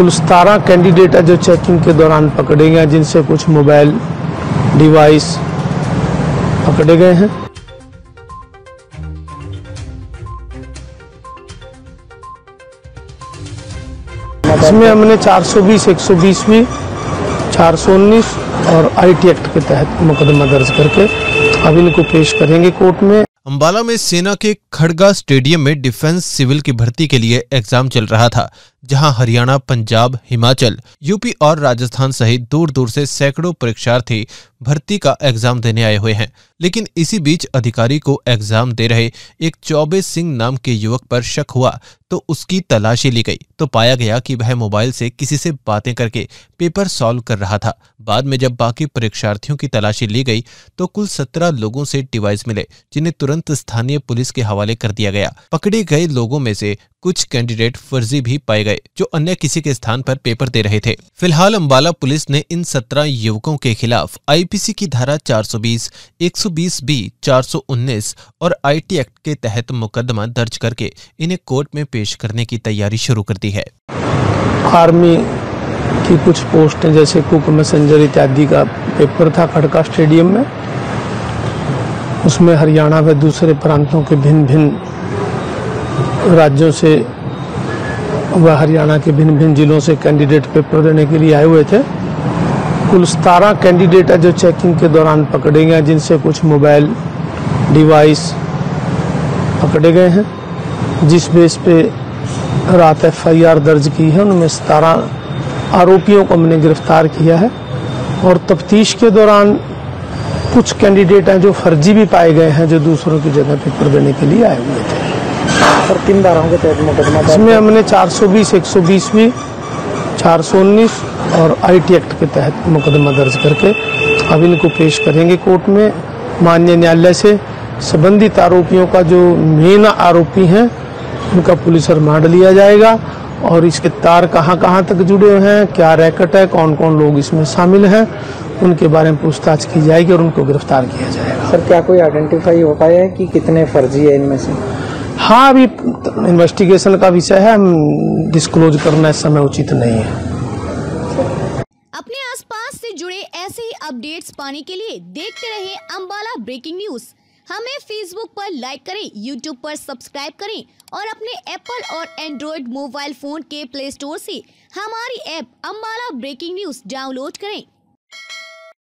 कुल सतारह कैंडिडेट है जो चेकिंग के दौरान पकड़े गए जिनसे कुछ मोबाइल डिवाइस पकड़े गए हैं। इसमें हमने 420, 120 419 और आईटी एक्ट के तहत मुकदमा दर्ज करके अब इनको पेश करेंगे कोर्ट में। अम्बाला में सेना के खड़गा स्टेडियम में डिफेंस सिविल की भर्ती के लिए एग्ज़ाम चल रहा था। जहाँ हरियाणा, पंजाब, हिमाचल, यूपी और राजस्थान सहित दूर दूर से सैकड़ों परीक्षार्थी भर्ती का एग्ज़ाम देने आए हुए हैं। लेकिन इसी बीच अधिकारी को एग्ज़ाम दे रहे एक चौबे सिंह नाम के युवक पर शक हुआ तो उसकी तलाशी ली गई। तो पाया गया कि वह मोबाइल से किसी से बातें करके पेपर सॉल्व कर रहा था। बाद में जब बाकी परीक्षार्थियों की तलाशी ली गई तो कुल सत्रह लोगों से डिवाइस मिले, जिन्हें तुरंत स्थानीय पुलिस के हवाले कर दिया गया। पकड़े गए लोगों में से कुछ कैंडिडेट फर्जी भी पाए गए जो अन्य किसी के स्थान पर पेपर दे रहे थे। फ़िलहाल अम्बाला पुलिस ने इन सत्रह युवकों के खिलाफ आईपीसी की धारा 420, 120 बी 419 और आईटी एक्ट के तहत मुकदमा दर्ज करके इन्हें कोर्ट में पेश करने की तैयारी शुरू कर दी है। आर्मी की कुछ पोस्टें जैसे कुक मैसेंजर इत्यादि का पेपर था खड़का स्टेडियम में। उसमें हरियाणा व दूसरे प्रांतों के भिन्न भिन्न राज्यों से व हरियाणा के भिन्न भिन्न जिलों से कैंडिडेट पेपर देने के लिए आए हुए थे। कुल सतारह कैंडिडेट है जो चेकिंग के दौरान पकड़े गए जिनसे कुछ मोबाइल डिवाइस पकड़े गए हैं। जिस बेस पे रात एफआईआर दर्ज की है, उनमें सतारह आरोपियों को हमने गिरफ़्तार किया है। और तफ्तीश के दौरान कुछ कैंडिडेट हैं जो फर्जी भी पाए गए हैं, जो दूसरों की जगह पेपर देने के लिए आए हुए थे। और किन धाराओं के तहत मुकदमा इसमें हमने 420, 120 भी 419 और आईटी एक्ट के तहत मुकदमा दर्ज करके अब इनको पेश करेंगे कोर्ट में। माननीय न्यायालय से संबंधित आरोपियों का जो मेन आरोपी हैं उनका पुलिस रिमांड लिया जाएगा और इसके तार कहाँ कहाँ तक जुड़े हुए हैं क्या रैकेट है कौन कौन लोग इसमें शामिल हैं उनके बारे में पूछताछ की जाएगी और उनको गिरफ़्तार किया जाएगा। सर क्या कोई आइडेंटिफाई हो पाया है कि कितने फर्जी है इनमें से? हाँ अभी इन्वेस्टिगेशन का विषय है, हम डिस्क्लोज करना इस समय उचित नहीं है। अपने आसपास से जुड़े ऐसे ही अपडेट्स पाने के लिए देखते रहे अम्बाला ब्रेकिंग न्यूज़ हमें फेसबुक पर लाइक करें यूट्यूब पर सब्सक्राइब करें और अपने एप्पल और एंड्रॉयड मोबाइल फ़ोन के प्ले स्टोर से हमारी app Ambala breaking news download करें।